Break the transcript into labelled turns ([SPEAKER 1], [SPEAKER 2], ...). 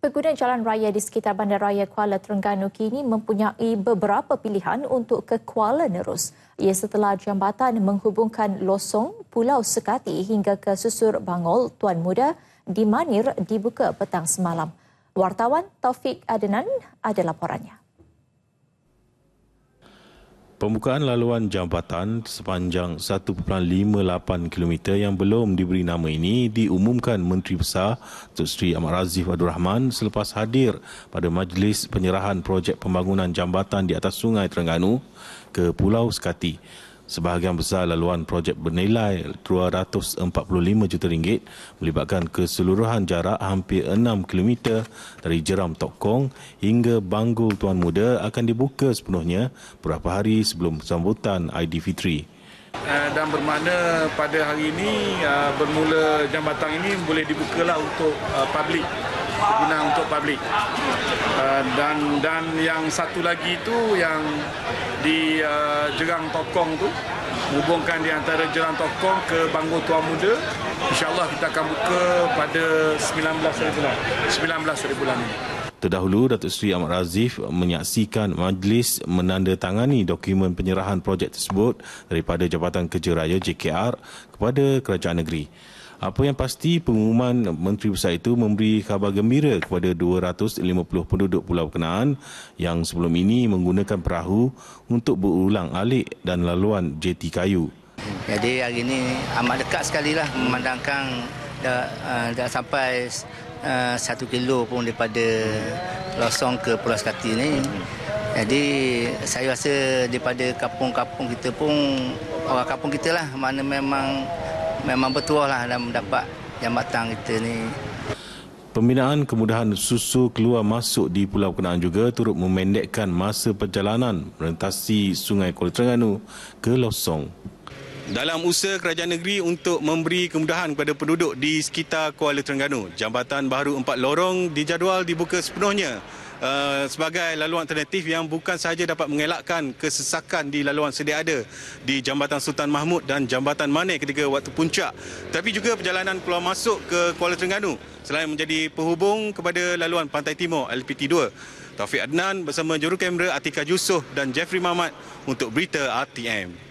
[SPEAKER 1] Pengguna jalan raya di sekitar Bandaraya Kuala Terengganu kini mempunyai beberapa pilihan untuk ke Kuala Nerus. Ia setelah jambatan menghubungkan Losong, Pulau Sekati hingga ke Susur Bangol, Tuan Muda di Manir dibuka petang semalam. Wartawan Taufik Adenan ada laporannya.
[SPEAKER 2] Pembukaan laluan jambatan sepanjang 1.58 km yang belum diberi nama ini diumumkan Menteri Besar Datuk Seri Ahmad Razif Abdul Rahman selepas hadir pada majlis penyerahan projek pembangunan jambatan di atas Sungai Terengganu ke Pulau Sekati. Sebahagian besar laluan projek bernilai 245 juta ringgit melibatkan keseluruhan jarak hampir 6 km dari Jeram Tok Kong hingga Banggul Tuan Muda akan dibuka sepenuhnya beberapa hari sebelum sambutan Aidilfitri.
[SPEAKER 3] Eh, dan bermakna pada hari ini eh, bermula jambatan ini boleh dibukalah untuk eh, publik guna untuk publik dan dan yang satu lagi itu yang di uh, Jerang Tokong tu hubungkan di antara Jerang Tokong ke Bangor Tuan Muda insyaallah kita akan buka pada 19 hari bulan. 19 hari bulan ini.
[SPEAKER 2] Terdahulu, Datuk Seri Ahmad Razif menyaksikan majlis menandatangani dokumen penyerahan projek tersebut daripada Jabatan Kerja Raya JKR kepada Kerajaan Negeri. Apa yang pasti pengumuman Menteri Besar itu memberi khabar gembira kepada 250 penduduk Pulau Kenaan yang sebelum ini menggunakan perahu untuk berulang alik dan laluan jeti kayu.
[SPEAKER 4] Jadi hari ini amat dekat sekali lah memandangkan dah, uh, dah sampai uh, satu kilo pun daripada Losong ke Pulau Sekati ini. Jadi saya rasa daripada kampung-kampung kita pun orang kampung kita lah mana memang memang betul lah dalam mendapat jambatan kita ni.
[SPEAKER 2] Pembinaan kemudahan susu keluar masuk di Pulau Kenaan juga turut memendekkan masa perjalanan melintasi Sungai Kuala Terengganu ke Losong. Dalam usaha kerajaan negeri untuk memberi kemudahan kepada penduduk di sekitar Kuala Terengganu, jambatan baru empat lorong dijadual dibuka sepenuhnya Uh, sebagai laluan alternatif yang bukan sahaja dapat mengelakkan kesesakan di laluan sedia ada di Jambatan Sultan Mahmud dan Jambatan Mane ketika waktu puncak tapi juga perjalanan keluar masuk ke Kuala Terengganu selain menjadi penghubung kepada laluan Pantai Timur LPT2 Taufik Adnan bersama juru kamera Atika Yusof dan Jeffrey Mahmat untuk berita RTM